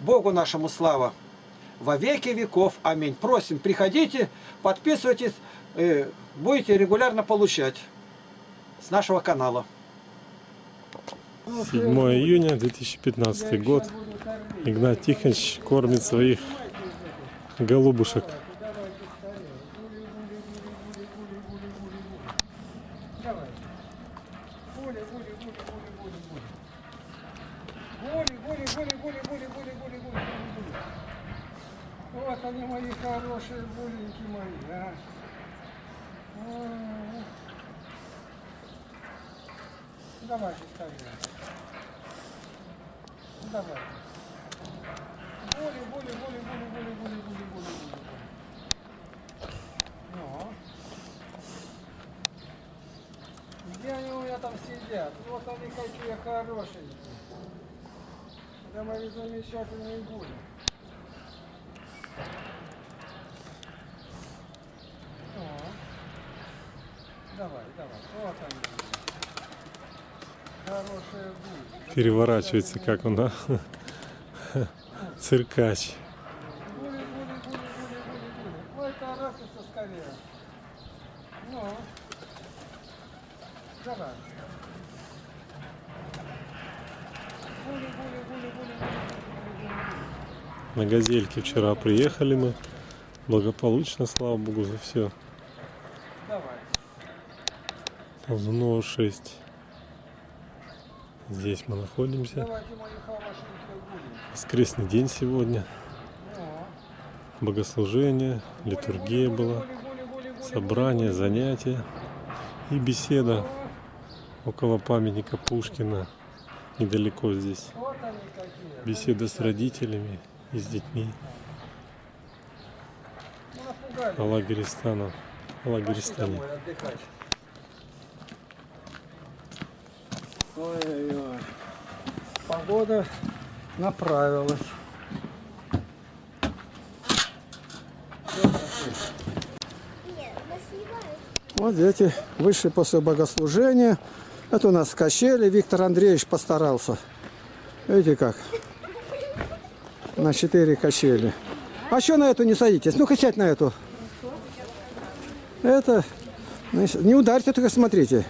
Богу нашему слава. Во веки веков. Аминь. Просим, приходите, подписывайтесь, э, будете регулярно получать с нашего канала. 7 июня 2015 год. Игнат Тихонович кормит своих голубушек. Гули, гули, гули, гули, гули, гули, гули, гули, гули. Вот они мои хорошие буленьки мои, а. Давайте ставим. Давай. Гули, гули, гули, гули, гули, гули, гули, гули, гули. Ну. Где они у меня там сидят? Вот они какие хорошенькие. Это мои замечательные гули. Давай, давай. Вот они. Хорошие гули. Переворачивается, как он, а? Циркач. Гули, гули, гули, гули, гули, гули. Ой, торопится скорее. Ну. Давай. Гули, гули, гули, гули, гули, гули, гули, гули. На газельке вчера приехали мы. Благополучно, слава богу, за все. Давай. Ползунова 6. Здесь мы находимся. Воскресный день сегодня. Богослужение, литургия была, собрание, занятия и беседа около памятника Пушкина, недалеко здесь. Беседа с родителями и с детьми Ну, напугали. о лагере Ой-ой-ой. Погода направилась. Вот дети вышли после богослужения. Это у нас качели. Виктор Андреевич постарался. Видите как? На четыре качели. А что на эту не садитесь? Ну-ка сядь на эту. Это... Не ударьте, только смотрите.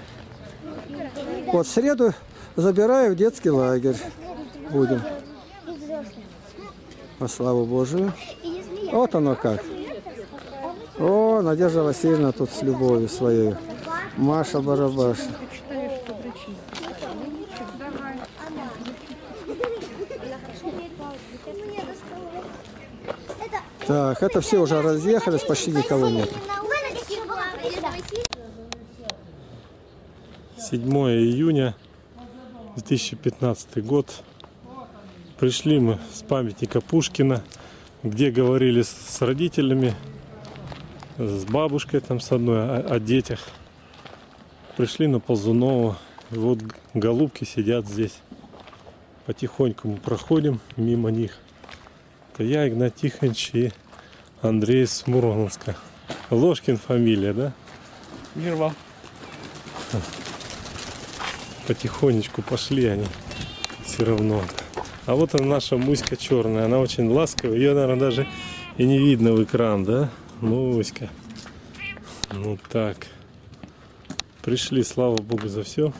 Вот в среду забираю в детский лагерь. Будем. По славу Божию. Вот оно как. О, Надежда Васильевна тут с любовью своей. Маша Барабаша. Так, это все уже разъехались, почти никого нет. 7 июня 2015 год. Пришли мы с памятника Пушкина, где говорили с- родителями, с бабушкой там с одной о, о детях. Пришли на Ползунова. И вот голубки сидят здесь. Потихоньку мы проходим мимо них. Это я, Игнат Тихонович и Андрей Смуроновска. Ложкин фамилия, да? Мир вам. Потихонечку пошли они все равно. А вот она наша муська черная, она очень ласковая, ее, наверное, даже и не видно в экран, да? Муська. Ну так. Пришли, слава богу, за все.